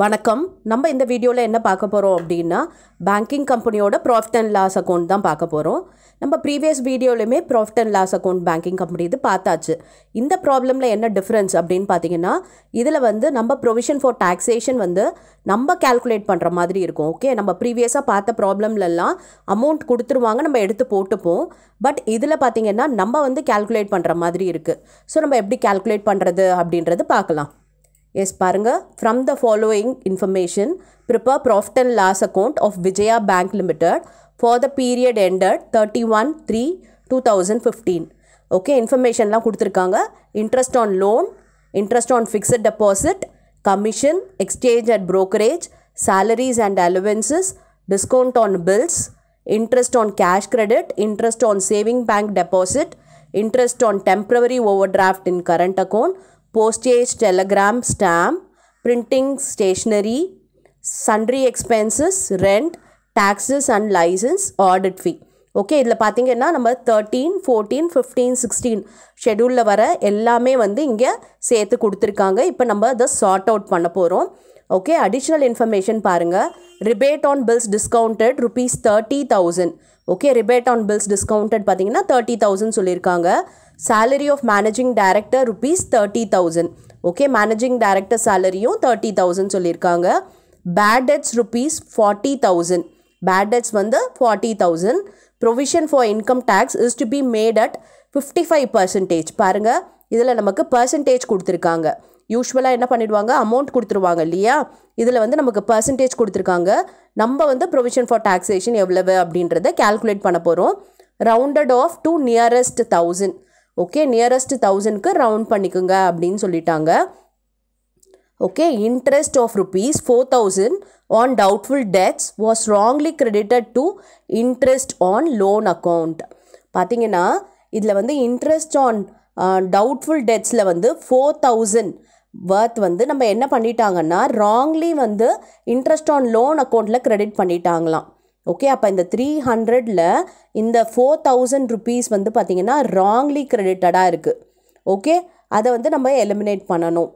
வணக்கம். நம்ம இந்த வீடியோவில் என்ன பார்க்க போகிறோம் அப்படின்னா பேங்கிங் கம்பெனியோட ப்ராஃபிட் அண்ட் லாஸ் அக்கௌண்ட் தான் பார்க்க போகிறோம் நம்ம previous வீடியோலையுமே profit and loss account banking company இது பார்த்தாச்சு. இந்த ப்ராப்ளமில் என்ன டிஃப்ரென்ஸ் அப்படின்னு பார்த்தீங்கன்னா இதில் வந்து நம்ம ப்ரொவிஷன் ஃபார் டாக்ஸேஷன் வந்து நம்ம கால்குலேட் பண்ணுற மாதிரி இருக்கும். ஓகே நம்ம ப்ரீவியஸாக பார்த்த ப்ராப்ளம்லலாம் அமௌண்ட் கொடுத்துருவாங்க நம்ம எடுத்து போட்டுப்போம். பட் இதில் பார்த்தீங்கன்னா நம்ம வந்து கால்குலேட் பண்ணுற மாதிரி இருக்குது ஸோ நம்ம எப்படி கால்குலேட் பண்ணுறது அப்படின்றது பார்க்கலாம். எஸ் பாருங்க. From the following information prepare profit and loss account of Vijaya bank limited for the period ended thirty one three two thousand fifteen okay இன்ஃபர்மேஷன்லாம் கொடுத்துருக்காங்க. Interest on loan interest on fixed deposit commission exchange and brokerage salaries and allowances discount on bills interest on cash credit interest on saving bank deposit interest on temporary overdraft in current account postage telegram stamp printing stationery sundry expenses rent taxes and license audit fee. Okay இதில் பார்த்தீங்கன்னா நம்ம thirteen fourteen fifteen sixteen ஷெடியூலில் வர எல்லாமே வந்து இங்கே சேர்த்து கொடுத்துருக்காங்க. இப்போ நம்ம அதை சார்ட் அவுட் பண்ண போகிறோம் ஓகே அடிஷ்னல் இன்ஃபர்மேஷன் பாருங்கள் rebate on bills discounted rupees thirty thousand okay rebate on bills discounted பார்த்தீங்கன்னா தேர்ட்டி தௌசண்ட் சொல்லியிருக்காங்க. Salary of managing director rupees thirty thousand okay managing director சேலரியும் thirty thousand சொல்லியிருக்காங்க. Bad debts rupees forty thousand bad debts வந்து forty thousand provision for income tax is to be made at fifty five percentage பாருங்கள் இதில் நமக்கு percentage கொடுத்துருக்காங்க. யூஸ்வலாக என்ன பண்ணிடுவாங்க? Amount கொடுத்துருவாங்க இல்லையா? இதில் வந்து நமக்கு பர்சன்டேஜ் கொடுத்துருக்காங்க. நம்ம வந்து ப்ரொவிஷன் ஃபார் டாக்ஸேஷன் எவ்வளவு அப்படின்றத கால்குலேட் பண்ண போகிறோம் rounded off to nearest thousand okay nearest தௌசண்ட்க்கு ரவுண்ட் பண்ணிக்கோங்க அப்படின்னு சொல்லிட்டாங்க. Okay interest of rupees four thousand on doubtful debts was wrongly credited to interest on loan account பார்த்தீங்கன்னா இதில் வந்து இன்ட்ரெஸ்ட் ஆன் டவுட்ஃபுல் டெட்ஸில் வந்து ஃபோர் தௌசண்ட் வர்த் வந்து நம்ம என்ன பண்ணிட்டாங்கன்னா ராங்லி வந்து இன்ட்ரெஸ்ட் ஆன் லோன் அக்கௌண்ட்டில் கிரெடிட் பண்ணிட்டாங்களாம். ஓகே அப்போ இந்த த்ரீ ஹண்ட்ரடில் இந்த ஃபோர் தௌசண்ட் ருபீஸ் வந்து பார்த்திங்கன்னா ராங்லி கிரெடிட்டடாக இருக்குது ஓகே அதை வந்து நம்ம எலிமினேட் பண்ணணும்.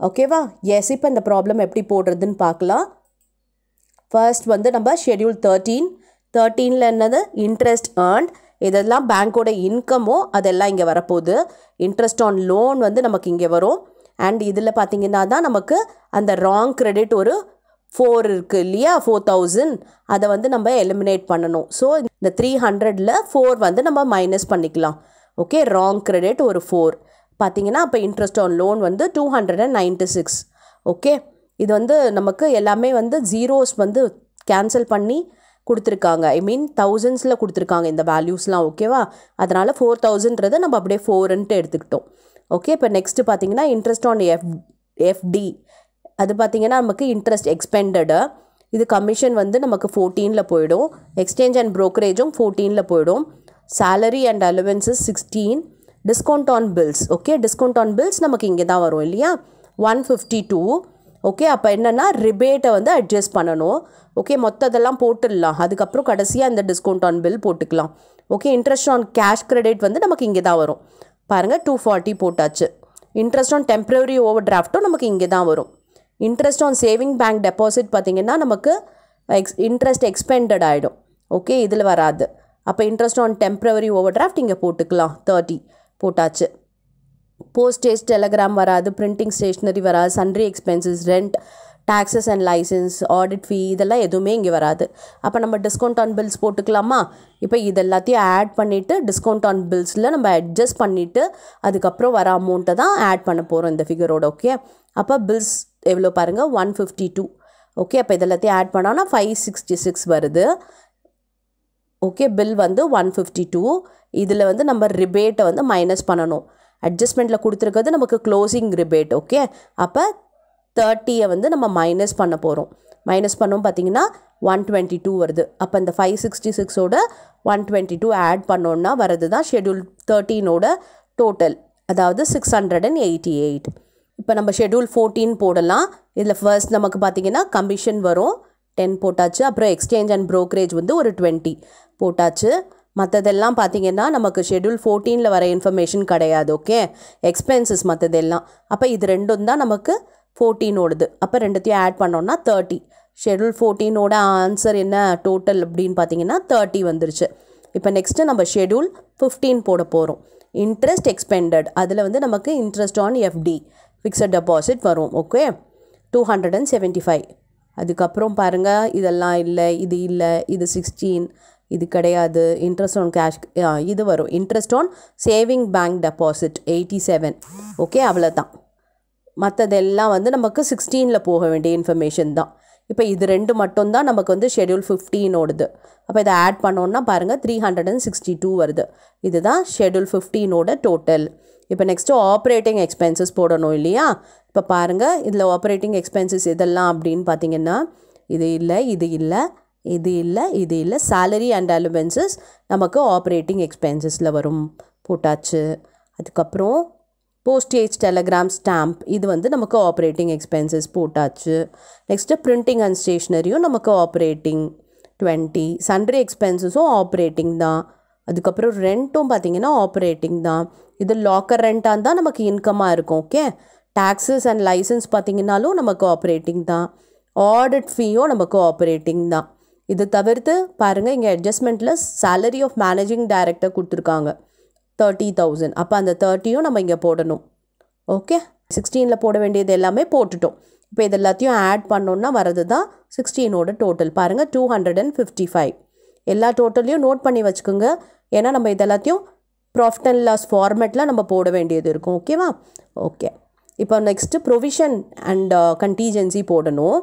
ஓகேவா? எஸ் இப்போ இந்த ப்ராப்ளம் எப்படி போடுறதுன்னு பார்க்கலாம். ஃபர்ஸ்ட் வந்து நம்ம ஷெட்யூல் தேர்ட்டீன் தேர்ட்டீனில் என்னது? இன்ட்ரெஸ்ட் ஏர்ன்ட் இதெல்லாம் பேங்க்கோட இன்கமோ அதெல்லாம் இங்கே வரப்போகுது. இன்ட்ரெஸ்ட் ஆன் லோன் வந்து நமக்கு இங்கே வரும். அண்ட் இதில் பார்த்தீங்கன்னா தான் நமக்கு அந்த ராங் கிரெடிட் ஒரு ஃபோர் இருக்குது இல்லையா? ஃபோர் தௌசண்ட் அதை வந்து நம்ம எலிமினேட் பண்ணணும். ஸோ இந்த த்ரீ ஹண்ட்ரடில் ஃபோர் வந்து நம்ம மைனஸ் பண்ணிக்கலாம். ஓகே ராங் கிரெடிட் ஒரு ஃபோர் பார்த்தீங்கன்னா அப்போ இன்ட்ரெஸ்ட் ஆன் லோன் வந்து two hundred and ninety six okay இது வந்து நமக்கு எல்லாமே வந்து ஜீரோஸ் வந்து கேன்சல் பண்ணி கொடுத்துருக்காங்க. ஐ மீன் தௌசண்ட்ஸில் கொடுத்துருக்காங்க இந்த வேல்யூஸ்லாம் ஓகேவா அதனால் ஃபோர் தௌசண்ட்றதை நம்ம அப்படியே ஃபோருன்ட்டு எடுத்துக்கிட்டோம். ஓகே இப்போ நெக்ஸ்ட்டு பார்த்தீங்கன்னா இன்ட்ரெஸ்ட் ஆன் எஃப் எஃப்டி அது பார்த்திங்கன்னா நமக்கு இன்ட்ரெஸ்ட் எக்ஸ்பெண்டடு இது கமிஷன் வந்து நமக்கு ஃபோர்டீனில் போயிடும். எக்ஸ்சேஞ்ச் அண்ட் ப்ரோக்கரேஜும் ஃபோர்டீனில் போயிடும். Salary and allowances sixteen discount on bills okay discount on bills நமக்கு இங்கே தான் வரும் இல்லையா? ஒன் ஃபிஃப்டி டூ ஓகே அப்போ என்னென்னா ரிபேட்டை வந்து அட்ஜஸ்ட் பண்ணணும் ஓகே மொத்ததெல்லாம் போட்டுடலாம். அதுக்கப்புறம் கடைசியாக இந்த டிஸ்கவுண்ட் ஆன் பில் போட்டுக்கலாம் okay interest on cash credit வந்து நமக்கு இங்கே தான் வரும். பாருங்கள் டூ ஃபார்ட்டி போட்டாச்சு. இன்ட்ரெஸ்ட் ஆன் டெம்ப்ரவரி ஓவர் டிராஃப்ட்டும் நமக்கு இங்கே தான் வரும். Interest on saving bank deposit பார்த்திங்கன்னா நமக்கு எக்ஸ் இன்ட்ரெஸ்ட் எக்ஸ்பெண்டட் ஆகிடும் ஓகே இதில் வராது. அப்போ interest on temporary over draft இங்கே போட்டுக்கலாம் தேர்ட்டி போட்டாச்சு. போஸ்டேஜ் டெலகிராம் வராது பிரிண்டிங் ஸ்டேஷ்னரி வராது sundry expenses rent taxes and licence audit fee இதெல்லாம் எதுவுமே இங்கே வராது. அப்போ நம்ம டிஸ்கவுண்ட் ஆன் பில்ஸ் போட்டுக்கலாமா? இப்போ இது எல்லாத்தையும் ஆட் பண்ணிவிட்டு டிஸ்கவுண்ட் ஆன் பில்ஸில் நம்ம அட்ஜஸ்ட் பண்ணிவிட்டு அதுக்கப்புறம் வர அமௌண்ட்டை தான் ஆட் பண்ண போகிறோம் இந்த ஃபிகரோட ஓகே அப்போ பில்ஸ் எவ்வளோ பாருங்கள் ஒன் ஃபிஃப்டி டூ ஓகே அப்போ இதெல்லாத்தையும் ஆட் பண்ணோன்னா ஃபைவ் சிக்ஸ்டி சிக்ஸ் வருது. ஓகே பில் வந்து ஒன் ஃபிஃப்டி டூ இதில் வந்து நம்ம ரிபேட்டை வந்து மைனஸ் பண்ணணும். அட்ஜஸ்ட்மெண்ட்டில் கொடுத்துருக்கிறது நமக்கு க்ளோசிங் ரிபேட் ஓகே அப்போ தேர்ட்டியை வந்து நம்ம மைனஸ் பண்ண போகிறோம் மைனஸ் பண்ணோம் பார்த்தீங்கன்னா ஒன் டுவெண்ட்டி டூ வருது. அப்போ இந்த ஃபைவ் சிக்ஸ்டி சிக்ஸோட ஒன் டுவெண்ட்டி டூ ஆட் பண்ணோன்னா வரது தான் ஷெடியூல் தேர்ட்டீனோட டோட்டல் அதாவது six hundred and eighty eight இப்போ நம்ம ஷெட்யூல் ஃபோர்டீன் போடலாம். இதில் ஃபர்ஸ்ட் நமக்கு பார்த்தீங்கன்னா கமிஷன் வரும். டென் போட்டாச்சு. அப்புறம் எக்ஸ்சேஞ்ச் அண்ட் ப்ரோக்கரேஜ் வந்து ஒரு டுவெண்ட்டி போட்டாச்சு. மற்றதெல்லாம் பார்த்தீங்கன்னா நமக்கு ஷெட்யூல் ஃபோர்டீனில் வர இன்ஃபர்மேஷன் கிடையாது ஓகே எக்ஸ்பென்சஸ் மற்றதெல்லாம் அப்போ இது ரெண்டும் தான் நமக்கு ஃபோர்டீனோடது அப்போ ரெண்டுத்தையும் ஆட் பண்ணோன்னா தேர்ட்டி ஷெடியூல் ஃபோர்டீனோட ஆன்சர் என்ன டோட்டல் அப்படின்னு பார்த்தீங்கன்னா தேர்ட்டி வந்துருச்சு. இப்போ நெக்ஸ்ட்டு நம்ம ஷெடியூல் ஃபிஃப்டீன் போட போகிறோம் இன்ட்ரெஸ்ட் எக்ஸ்பெண்டட் அதில் வந்து நமக்கு interest on FD fixed deposit வரும் okay two hundred and seventy five அதுக்கப்புறம் பாருங்கள் இதெல்லாம் இல்லை இது இல்லை இது சிக்ஸ்டீன் இது கிடையாது. இன்ட்ரெஸ்ட் ஆன் கேஷ் இது வரும். Interest on saving bank deposit eighty seven okay அவ்வளோதான் மற்றதெல்லாம் வந்து நமக்கு சிக்ஸ்டீனில் போக வேண்டிய இன்ஃபர்மேஷன் தான். இப்போ இது ரெண்டு மட்டும்தான் நமக்கு வந்து ஷெடியூல் ஃபிஃப்டீனோடது அப்போ இதை ஆட் பண்ணோன்னா பாருங்கள் three hundred and sixty two வருது. இதுதான் ஷெடியூல் ஃபிஃப்டீனோட டோட்டல் இப்போ நெக்ஸ்ட்டு ஆப்ரேட்டிங் எக்ஸ்பென்சஸ் போடணும் இல்லையா? இப்போ பாருங்கள் இதில் ஆப்ரேட்டிங் எக்ஸ்பென்சஸ் இதெல்லாம் அப்படின்னு பார்த்தீங்கன்னா இது இல்லை இது இல்லை. இது இல்லை இது இல்லை. சேலரி அண்ட் அலுவன்சஸ் நமக்கு ஆப்ரேட்டிங் எக்ஸ்பென்சஸில் வரும். போட்டாச்சு. அதுக்கப்புறம் போஸ்டேஜ் டெலகிராம் ஸ்டாம்ப் இது வந்து நமக்கு ஆப்ரேட்டிங் எக்ஸ்பென்சஸ் போட்டாச்சு. நெக்ஸ்ட்டு பிரிண்டிங் அண்ட் ஸ்டேஷ்னரியும் நமக்கு ஆப்ரேட்டிங் டுவெண்ட்டி சண்டே எக்ஸ்பென்சஸும் ஆப்ரேட்டிங் தான். அதுக்கப்புறம் ரெண்ட்டும் பார்த்தீங்கன்னா ஆப்ரேட்டிங் தான். இது லாக்கர் ரெண்ட்டாக இருந்தால் நமக்கு இன்கமாக இருக்கும் ஓகே டேக்ஸஸ் அண்ட் லைசன்ஸ் பார்த்திங்கனாலும் நமக்கு ஆப்ரேட்டிங் தான். ஆடிட் ஃபீயும் நமக்கு ஆப்ரேட்டிங் தான். இது தவிர்த்து பாருங்கள் இங்கே அட்ஜஸ்ட்மெண்ட்டில் சேலரி ஆஃப் மேனேஜிங் டைரக்டர் கொடுத்துருக்காங்க. தேர்ட்டி தௌசண்ட் அப்போ அந்த தேர்ட்டியும் நம்ம இங்கே போடணும். ஓகே சிக்ஸ்டீனில் போட வேண்டியது எல்லாமே போட்டுட்டோம். இப்போ இது எல்லாத்தையும் ஆட் பண்ணோன்னா வரது தான் சிக்ஸ்டீனோட டோட்டல் பாருங்கள் two hundred and fifty five எல்லா டோட்டலையும் நோட் பண்ணி வச்சுக்கோங்க. ஏன்னா நம்ம இதெல்லாத்தையும் ப்ராஃபிட் அண்ட் லாஸ் ஃபார்மேட்டில் நம்ம போட வேண்டியது இருக்கும். ஓகேவா ஓகே இப்போ நெக்ஸ்ட்டு ப்ரொவிஷன் அண்ட் கண்டீஜென்சி போடணும்.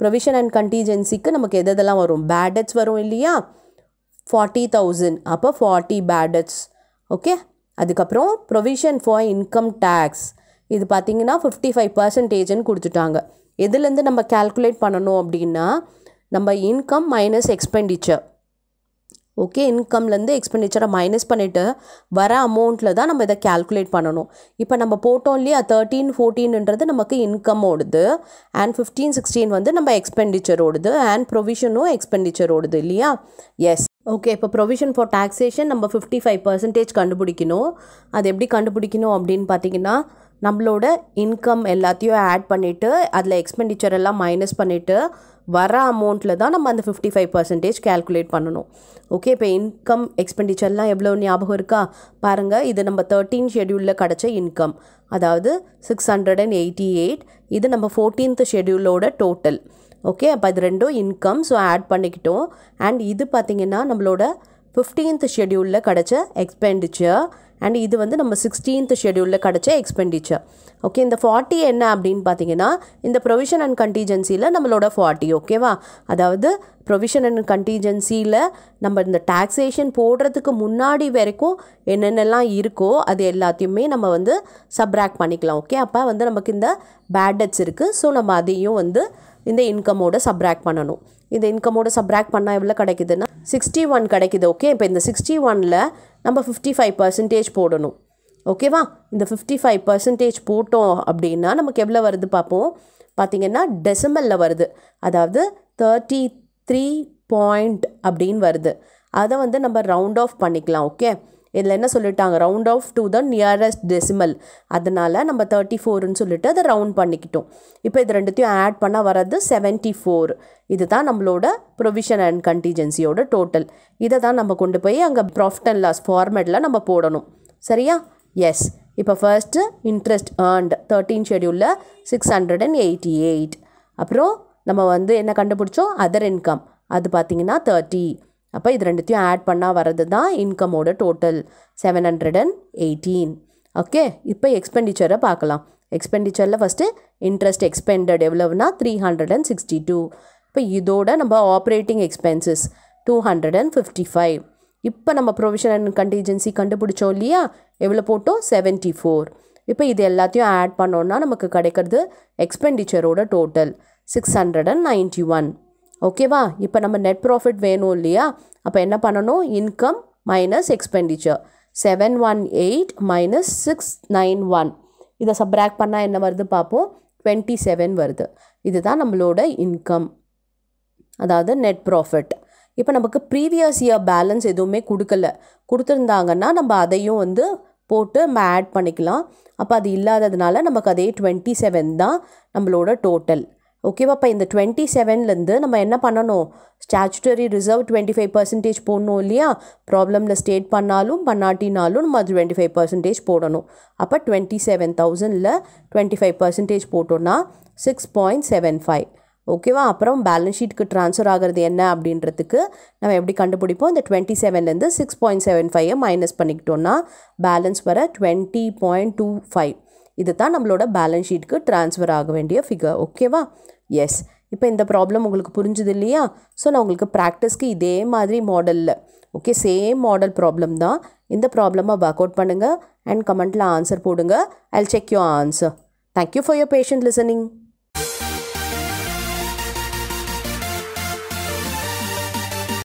ப்ரொவிஷன் அண்ட் கண்டீஜென்சிக்கு நமக்கு எது எதெல்லாம் வரும்? பேடட்ஸ் வரும் இல்லையா? ஃபார்ட்டி தௌசண்ட் அப்போ ஃபார்ட்டி பேடட்ஸ் ஓகே அதுக்கப்புறம் ப்ரொவிஷன் ஃபார் இன்கம் டேக்ஸ் இது பார்த்தீங்கன்னா ஃபிஃப்டி ஃபைவ் பர்சன்டேஜ்னு கொடுத்துட்டாங்க. எதுலேருந்து நம்ம கால்குலேட் பண்ணணும் அப்படின்னா நம்ம இன்கம் மைனஸ் எக்ஸ்பெண்டிச்சர் ஓகே இன்கம்லேருந்து எக்ஸ்பெண்டிச்சரை மைனஸ் பண்ணிவிட்டு வர அமௌண்ட்டில் தான் நம்ம இதை கால்குலேட் பண்ணணும். இப்போ நம்ம போட்டோம் இல்லையா தேர்ட்டீன் ஃபோர்டீன்ன்றது நமக்கு இன்கம் ஓடுது. அண்ட் ஃபிஃப்டீன் சிக்ஸ்டீன் வந்து நம்ம எக்ஸ்பெண்டிச்சர் ஓடுது. அண்ட் ப்ரொவிஷனும் எக்ஸ்பெண்டிச்சர் ஓடுது இல்லையா? எஸ் ஓகே இப்போ ப்ரொவிஷன் ஃபார் டாக்ஸேஷன் நம்ம ஃபிஃப்டி ஃபைவ் பர்சன்டேஜ் கண்டுபிடிக்கணும். அது எப்படி கண்டுபிடிக்கணும் அப்படின்னு பார்த்தீங்கன்னா நம்மளோட இன்கம் எல்லாத்தையும் ஆட் பண்ணிவிட்டு அதில் எக்ஸ்பெண்டிச்சர் எல்லாம் மைனஸ் பண்ணிவிட்டு வர அமௌண்ட்டில் தான் நம்ம அந்த ஃபிஃப்டி ஃபைவ் பர்சன்டேஜ் கேல்குலேட் பண்ணணும். ஓகே இப்போ இன்கம் எக்ஸ்பெண்டிச்சர்லாம் எவ்வளோ ஞாபகம் இருக்கா? பாருங்கள் இது நம்ம தேர்ட்டீன் ஷெடியூலில் கிடச்ச இன்கம் அதாவது six hundred and eighty eight இது நம்ம ஃபோர்டீன்த் ஷெடியூலோட டோட்டல் ஓகே அப்போ அது ரெண்டும் இன்கம் ஸோ ஆட் பண்ணிக்கிட்டோம். அண்ட் இது பார்த்திங்கன்னா நம்மளோட ஃபிஃப்டீன்த் ஷெடியூலில் கிடச்ச எக்ஸ்பெண்டிச்சர் அண்ட் இது வந்து நம்ம சிக்ஸ்டீன்த் ஷெடியூலில் கிடச்ச எக்ஸ்பெண்டிச்சர் ஓகே இந்த ஃபார்ட்டி என்ன அப்படின்னு பார்த்தீங்கன்னா இந்த ப்ரொவிஷன் அண்ட் கண்டிஜென்சியில் நம்மளோட ஃபார்ட்டி ஓகேவா அதாவது ப்ரொவிஷன் அண்ட் கண்டிஜென்சியில் நம்ம இந்த டாக்ஸேஷன் போடுறதுக்கு முன்னாடி வரைக்கும் என்னென்னலாம் இருக்கோ அது எல்லாத்தையுமே நம்ம வந்து சப்ராக்ட் பண்ணிக்கலாம் ஓகே அப்போ வந்து நமக்கு இந்த பேடட்ஸ் இருக்குது ஸோ நம்ம அதையும் வந்து இந்த இன்கமோட சப்ராக்ட் பண்ணணும். இந்த இன்கமோட சப்ராக்ட் பண்ணால் எவ்வளோ கிடைக்குதுன்னா சிக்ஸ்டி ஒன் கிடைக்குது ஓகே இப்போ இந்த சிக்ஸ்டி ஒனில் நம்ம ஃபிஃப்டி ஃபைவ் பர்சன்டேஜ் போடணும் ஓகேவா இந்த ஃபிஃப்டி ஃபைவ் பர்சன்டேஜ் போட்டோம் அப்படின்னா நமக்கு எவ்வளோ வருது பார்ப்போம் பார்த்திங்கன்னா டெசிமலில் வருது. அதாவது தேர்ட்டி த்ரீ பாயிண்ட் அப்படின்னு வருது. அதை வந்து நம்ம ரவுண்ட் ஆஃப் பண்ணிக்கலாம் ஓகே இதில் என்ன சொல்லிட்டாங்க? Round off to the nearest decimal அதனால் நம்ம தேர்ட்டி ஃபோர்னு சொல்லிட்டு அதை ரவுண்ட் பண்ணிக்கிட்டோம். இப்போ இது ரெண்டுத்தையும் ஆட் பண்ணால் வர்றது செவன்ட்டி ஃபோர் இது தான் நம்மளோட ப்ரொவிஷன் அண்ட் கண்டிஜென்சியோட டோட்டல் இதை தான் நம்ம கொண்டு போய் அங்கே ப்ராஃபிட் அண்ட் லாஸ் ஃபார்மேட்டில் நம்ம போடணும். சரியா? எஸ் இப்போ first interest earned thirteen ஷெடியூலில் six hundred and eighty eight அப்புறம் நம்ம வந்து என்ன கண்டுபிடிச்சோம்? அதர் இன்கம் அது பார்த்திங்கன்னா தேர்ட்டி அப்போ இது ரெண்டுத்தையும் ஆட் பண்ணால் வர்றது தான் இன்கமோட total seven hundred and eighteen okay இப்போ எக்ஸ்பெண்டிச்சரை பார்க்கலாம். எக்ஸ்பெண்டிச்சரில் first interest expended எவ்வளவுனா three hundred and sixty two இப்போ இதோட நம்ம operating expenses two hundred and fifty five இப்போ நம்ம ப்ரொவிஷன் அண்ட் கண்டிஜென்சி கண்டுபிடிச்சோம் இல்லையா? எவ்வளோ போட்டோம்? செவன்ட்டி ஃபோர் இப்போ இது எல்லாத்தையும் ஆட் பண்ணோன்னா நமக்கு கிடைக்கிறது எக்ஸ்பெண்டிச்சரோட total six hundred and ninety one ஓகேவா இப்போ நம்ம நெட் ப்ராஃபிட் வேணும் இல்லையா? அப்போ என்ன பண்ணணும்? Income minus expenditure seven one eight minus six nine one இதை சப்ராக்ட் பண்ணால் என்ன வருது பார்ப்போம் டுவெண்ட்டி செவன் வருது. இதுதான் நம்மளோட இன்கம் அதாவது நெட் ப்ராஃபிட் இப்போ நமக்கு ப்ரீவியஸ் இயர் பேலன்ஸ் எதுவுமே கொடுக்கல. கொடுத்துருந்தாங்கன்னா நம்ம அதையும் வந்து போட்டு நம்ம ஆட் பண்ணிக்கலாம். அப்போ அது இல்லாததுனால நமக்கு அதே டுவெண்ட்டி செவன் தான் நம்மளோட டோட்டல் ஓகேவா அப்போ இந்த டுவெண்ட்டி செவன்லேருந்து நம்ம என்ன பண்ணணும்? Statutory reserve twenty five percentage போடணும் இல்லையா? ப்ராப்ளமில் ஸ்டேட் பண்ணாலும் பண்ணாட்டினாலும் நம்ம அது டுவெண்ட்டி ஃபைவ் பர்சன்டேஜ் போடணும். அப்போ டுவெண்ட்டி செவன் தௌசண்டில் டுவெண்ட்டி ஃபைவ் பர்சன்டேஜ் போட்டோன்னா சிக்ஸ் பாயிண்ட் செவன் ஃபைவ் ஓகேவா அப்புறம் பேலன்ஸ் ஷீட்டுக்கு ட்ரான்ஸ்ஃபர் ஆகிறது என்ன அப்படின்றதுக்கு நம்ம எப்படி கண்டுபிடிப்போம்? இந்த டுவெண்ட்டி செவன்லேருந்து சிக்ஸ் பாயிண்ட் செவன் ஃபைவை மைனஸ் பண்ணிக்கிட்டோன்னா பேலன்ஸ் வர டுவெண்ட்டி பாயிண்ட் டூ ஃபைவ் இது தான் நம்மளோட பேலன்ஸ் ஷீட்டுக்கு ட்ரான்ஸ்ஃபர் ஆக வேண்டிய ஃபிகர் ஓகேவா எஸ் இப்போ இந்த ப்ராப்ளம் உங்களுக்கு புரிஞ்சுது இல்லையா? ஸோ நான் உங்களுக்கு ப்ராக்டிஸ்க்கு இதே மாதிரி மாடலில் ஓகே சேம் மாடல் ப்ராப்ளம் தான். இந்த ப்ராப்ளமாக ஒர்க் அவுட் பண்ணுங்கள் அண்ட் கமெண்ட்டில் ஆன்சர் போடுங்க. I'll check you answer thank you for your patient listening